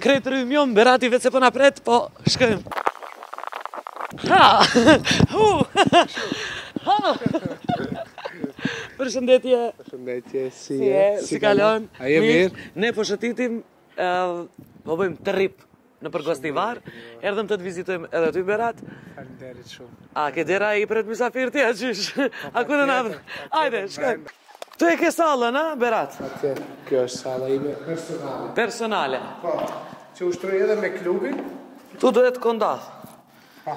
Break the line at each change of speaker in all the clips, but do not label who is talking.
krejt rrugëm jonë, Berati vetë se po na pret, po shkojmë. Ha! Hu! Ha! Përshëndetje!
Përshëndetje, si
je? Si kalon?
A je mirë?
Ne po shëtitim, po bëjmë trip. Nëpër Gostivar, erdhëm të të vizitojmë edhe ty Berat.
Falimderit shumë.
A ke dera i pret mysafirët ti a qysh? Po, a ku
jena?
Hajde, shkojmë. Ktu e ke sallën, a, Berat?
Atje, kjo është salla ime personale.
Personale.
Po, që ushtroj edhe me klubin. Ktu do jetë këndshëm. Po.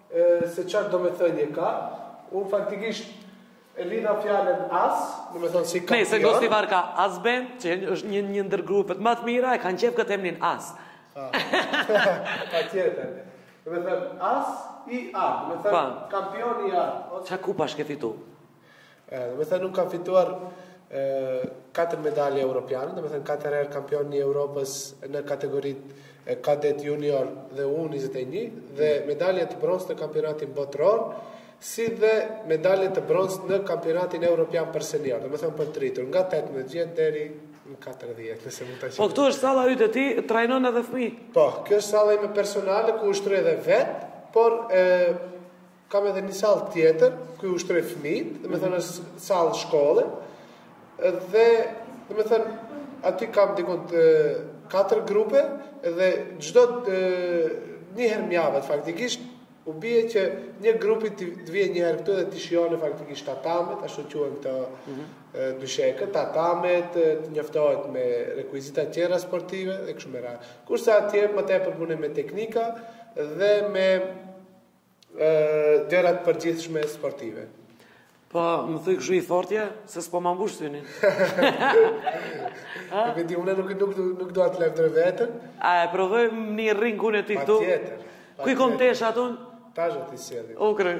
E se çfarë domethënie ka? Unë faktikisht e lidha fjalën as, domethënë si kampion.
Nëse Gostivar ka As Bend, që është një një ndër grupet më të mira, e kam qef këtë emrin as.
Po. Patjetër. Domethënë asi a, domethënë kampioni a.
Çka kupash ke fitu?
Domethënë unë kam fituar katër medalje europiane, domethënë katër herë kampion i Evropës në kategoritë kadet junior dhe U21 dhe medalje të bronztë në kampionatin botëror, si dhe medalje të bronztë në kampionatin evropian për senior, domethënë për të rritur nga 18 vjet deri në 40, nëse mund ta shih.
Po këtu është salla jote ti, trajnon edhe fëmijë.
Po, kjo është salla ime personale ku ushtroj edhe vetë, por e, Kam edhe një sallë tjetër, ku i ushtroj fëmijët, domethënë është sallë shkolle, dhe domethënë aty kam dikund katër grupe, dhe çdo njëherë n'javë faktikisht, u bje që një grupi të vijë njëherë këtu dhe të shijojnë faktikisht tatamet, ashtu quhen këto mhm. dyshekë, tatamet, të njoftohet me rekuizita tjera sportive, dhe këshu me radhë. Kurse atje më tepër punojmë me teknika, dhe me dera të përgjithshme sportive.
Po, më thuj kështu i fortë je, se s'po ma mbush synin.
Nuk e di, unë nuk nuk nuk dua të lëvdoj veten.
A e provojmë në ring unë e ti këtu?
Patjetër.
Ku i kom teshat un?
Tash
do t'i sjellin. Okej.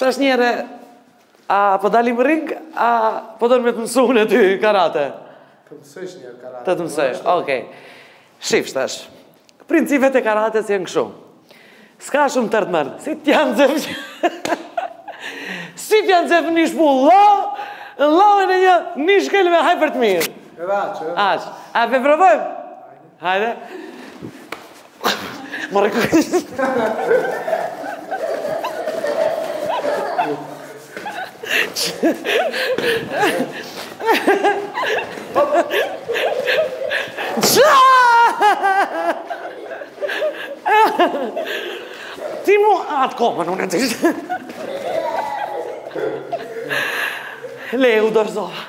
Tash njëherë, a po dalim ring, a po don me të mësu unë ty karate?
Të mësoj unë karate.
Të të mësoj, okej. Shif tash. Principet e karatesë jenë kështu. S'ka shumë tërt-mërt. Si t'ja në zëmë që... Si t'ja në zëmë një shpullë, la e në një një shkelm e haj për të mirë.
Edhe aqë,
edhe aqë. A p'e provojmë? Hajde. Mare kërës. Ti mu atë kohë unë të ishtë. Le, u dorëzova.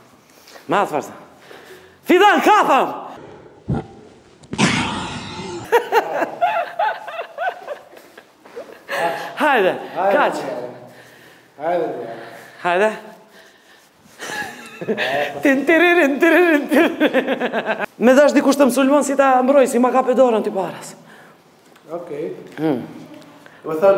Ma
të
farësa. Fidan ka thamë! Hajde, kaq.
Hajde.
Hajde. Tin tiririn tiririn. Me dasht dikush të më sulmon si ta mbroj, si ma ka pe dorën ti
para. Okej.
Okay.
Hmm. Do
thon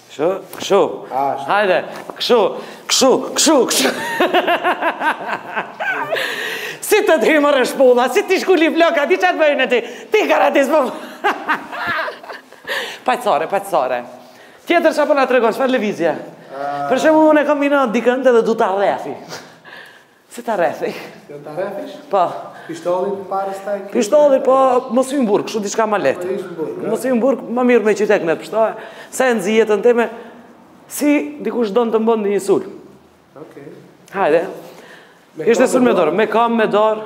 Kështu, kështu. Hajde, kështu, kështu, kështu, kështu. Si të dhimb ore shpulla, si t'i shkuli flokët, diçka bëjnë ti, ti karatist për... Paqësore, paqësore. Tjetër që po na tregon, çfarë lëvizje? Për shembull unë e kom inat dikënd edhe du ta rrefi. Si ta rrefi?
Si ta rrefish?
Po.
Pishtoli para sta.
Pishtoli po mos u mburr, kështu diçka ma lehtë.
Po,
mos u mburr, ma mirë me qytet me pishtolë. Se e nxi jetën time? Si dikush don të m'bon një sulm.
Okej.
Hajde. Ishte sulm
me
dorë, me kamb me dorë.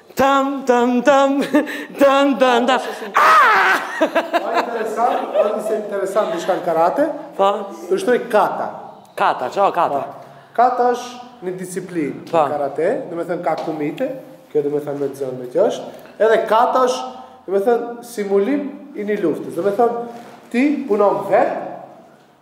Tam tam tam tam tam tam.
Ai interesant, ai ishte interesant diçka në karate. Po. Ushtroj kata.
Kata, ça o kata. Po.
Kata është një disiplinë në po. karate, domethënë ka kumite, kjo domethënë me zënë që është. Edhe kata është, domethënë simulim i një lufte. Domethënë ti punon vetë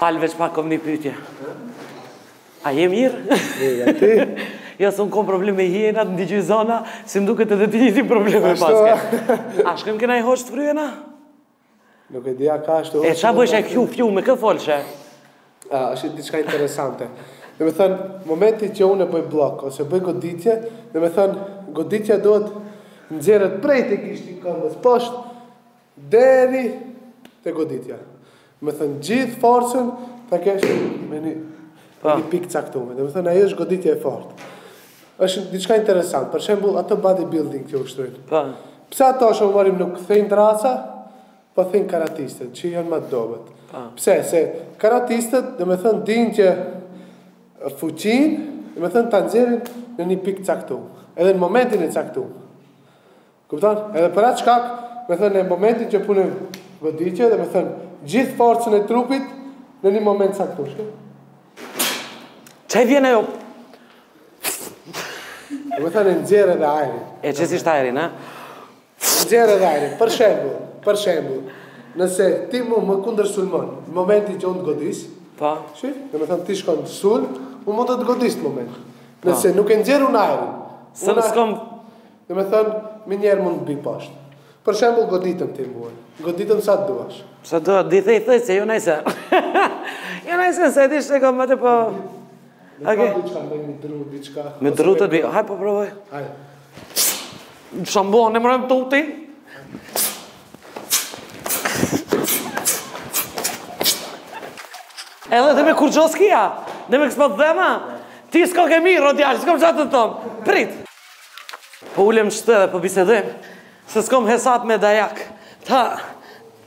Falë veç pak kom një pytje. A je mirë?
Ja ti?
Ja, se unë kom problem me hienat, ndëgjo zona, si m'u duk edhe ti njëfarë problem
më
paske. A shkëm këna i hoqë të fryena?
Nuk e di a ka
është të hoqë. E çka bëjshe kju, fju, me këtë folëshe?
A, është ni diçka interesante. Domethënë, momenti që unë e bëj blok, ose bëj goditje, domethënë, goditja do të nxirret prej te kishtë i këndës poshtë, Deri te goditja. Domethënë gjithë forcën ta kesh me një,
me
një pikë t'caktuar. Domethënë ajo është goditja e fortë. Është diçka interesant. Për shembull, ato body building që ushtrojnë.
Po.
Pse ato ta marrim nuk thejnë drrasa, po thejnë karatistët, që janë më dobët.
Po.
Pse? Se karatistët, domethënë, dinë që fuqinë, domethënë, ta nxjerrin në një pikë t'caktu. Edhe në momentin e caktu. Kupton? Edhe për atë shkak, me thënë, në momentin që punojmë goditje domethënë, gjithë forcën e trupit në një moment sa këtu, shkë?
Qaj vjen
e jo? Domethënë, nxjerr edhe ajrin.
E që si shtë ajri,
në? Nxjerr edhe ajrin, për shembu, për shembu, nëse ti mu më kundërsulmon, në momentin që unë të godis,
pa.
Po. Shë? Domethënë, ti shkon në sulm, unë mund të të godis në moment. Po. Nëse nuk e nxjerr unë ajrin, Së në Domethënë, menjëherë mund të bëj poshtë. Për shembull, goditëm ti mua. Goditëm sa të duash.
Sa do, di thej thej se jo nëse. Jo nëse se di se kam atë po. A
ke diçka me ndonjë dru diçka?
Me
dru
të bie. Haj po provoj.
Haj.
Shambon, ne mërëm të uti. Edhe dhe me kur gjoskia, dhe me kësë po të dhemb, ti s'ko ke mirë, o djalë, s'ko më qatë të tomë, prit. Po ulemi tash dhe po bisedojm Se s'kom hesap me dajak Ta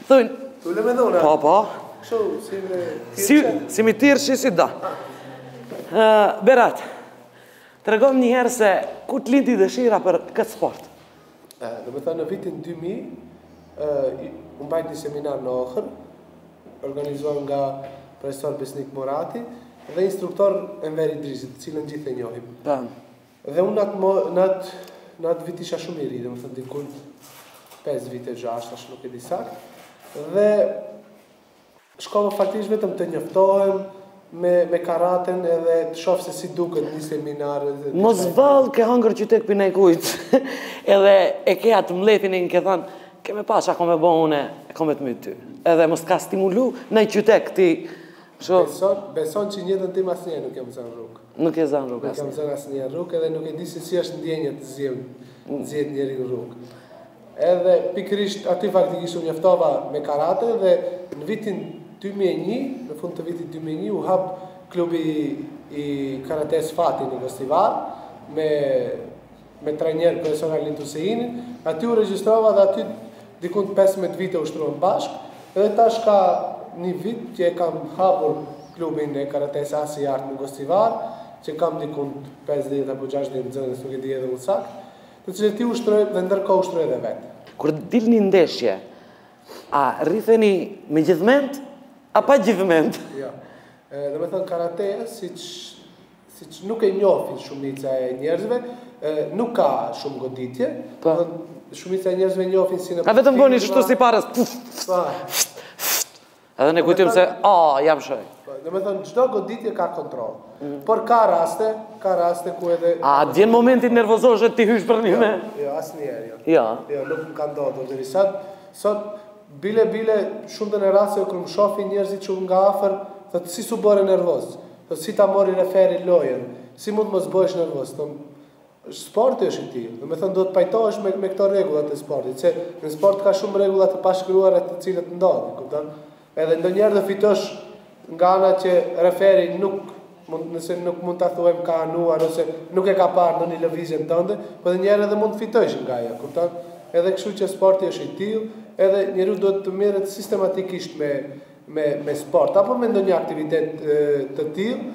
Thunë
Të ulem edhe unë
Po po
Kështu si me
Si, si mi tirë shi si da uh, Berat Tregom njëherë se Ku të lindi dëshira për këtë sport
uh, Domethënë në vitin 2000 uh, U mbajt një seminar në Ohër Organizuar nga Profesor Besnik Murati Dhe instruktor Enver Idrizi të cilin gjithë e njohim
Të po.
Dhe unë atë më, në atë, në atë vit isha shumë i ri, domethënë dikund 5 vite, 6, tash nuk e di saktë, dhe shkova faktisht vetëm të njoftohem me, me karaten edhe të shof se si duket një seminar.
Mos vallë ke hangër qytek pi najkujt, edhe e ke atë mllefin e ke thënë, ke me pa ça kom me bo une, kom me të myt ty. Edhe mos t'ka stimulu naj qytek ty Jo?
Beson, beson që në jetën tim asnjëherë nuk jam zënë në rrugë.
Nuk je zënë në rrugë asnjëherë.
Nuk jam zënë asnjëherë në rrugë edhe nuk e di se si është ndjenja të zihet, mm. zihet njeriu në rrugë. Edhe pikërisht aty faktikisht u njoftova me karate dhe në vitin 2001, në fund të vitit 2001 u hap klubi i karates Fati në Gostivar me me trajner kryesor Arlind Huseinin, aty u regjistrova dhe aty dikund 15 vite ushtruam bashkë, edhe tash ka një vit që e kam hapur klubin e karates Asi Art në Gostivar, që kam dikund 50 apo 60 nxënës, nuk e di edhe unë saktë, të cilët i ushtroj dhe ndërkohë ushtroj edhe vetë.
Kur dilni në ndeshje, a rriheni me gjithmend, apo pa
gjithmend? Ja, jo. domethënë karate, siç siç nuk e njohin shumica e njerëzve, nuk ka shumë goditje.
Po.
Shumica e njerëzve njohin si
n'a vetëm bëni kështu si Paris.
Po.
Edhe ne kujtojmë se a jam shoj.
Po, do të thonë çdo goditje ka kontroll. Mm. Por ka raste, ka raste ku edhe
A vjen momenti nervozohesh e t'i hysh për një jo, me?
Jo, asnjëherë. Jo.
Jo,
jo nuk më ka ndodhur deri sot. Sot Bile bile shumë edhe në raste kur më shofin njerëzit që nga afër thotë si s'u bëre nervoz thotë si ta mori referi lojën si mund të mos bëhesh nervoz sporti është i tillë domethënë duhet të pajtohesh me, me këto rregullat e sportit se në sport ka shumë rregulla të pashkruara të cilat ndodhin kupton edhe ndonjëherë do fitosh Nga ana që referi nuk nëse nuk mund ta thuajmë ka anuar ose nuk e ka parë ndonjë lëvizje tënde, po edhe një herë edhe mund të fitojsh nga ajo, kupton? Edhe kështu që sporti është i tillë, edhe njeriu duhet të merret sistematikisht me me me sport apo me ndonjë aktivitet të tillë,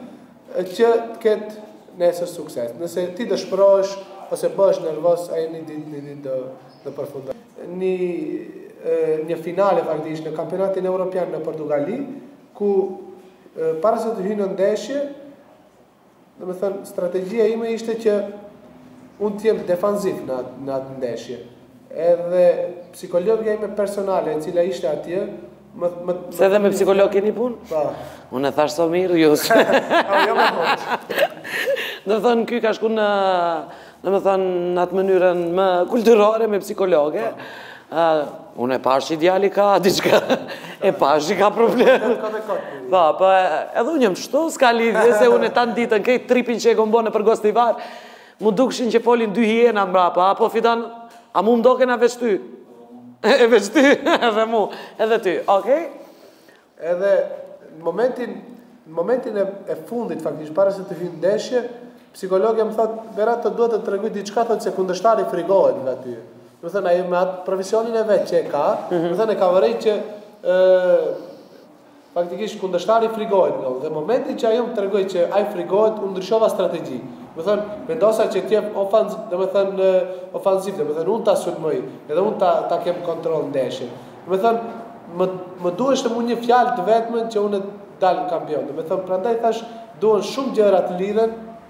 Që të ketë nesër sukses. Nëse ti dëshpërohesh ose bëhesh nervoz, ajo një ditë një ditë do do përfundojë. Në një finale faktikisht në kampionatin europian në Portugali, ku para se të hyj në ndeshje, domethënë strategjia ime ishte që unë të jem defanziv në atë në atë ndeshje. Edhe psikologja ime personale, e cila ishte atje, më... më
Se dhe me psikolog keni punë?
Po.
Unë e thashë sa mirë, ju...
Po, jo me
punë. Domethënë, ky ka shku në... Domethënë, në atë mënyrën më kulturore me psikologe. Po. Unë e pashë që djali ka, diçka e pashë që ka problem. Po, po, edhe unë jom kshtu, s'ka lidhje, se unë e tanë ditën, krejt tripin që e gombo në përgos të i varë, Mu dukshin që folin dy hiena mbrapa, a po, Fidan, a mu m'doken a veç ty? E veç ty, edhe mu, edhe ty, okej?
Edhe në momentin, në momentin e, e fundit, faktikisht, para se të hyj në ndeshje, psikologja më thotë, Berat, duhet të të tregoj diçka, thotë se kundërshtari frigohet nga ty. Domethënë, ajo me atë profesionin e vet që e ka, domethënë, e ka vërejt që e, Faktikisht kundërshtari frigohet nga unë dhe momentin që ajo më tregoi që ai frigohet, unë ndryshova strategji. Domethënë, vendosa që të jem ofanz, domethënë ofanziv, domethënë unë ta sulmoj, edhe unë ta ta kem kontroll ndeshjen. Domethënë, më më duheshte mua një fjalë të vetme që unë të dal kampion. Domethënë, prandaj thash, duhen shumë gjëra të lidhen,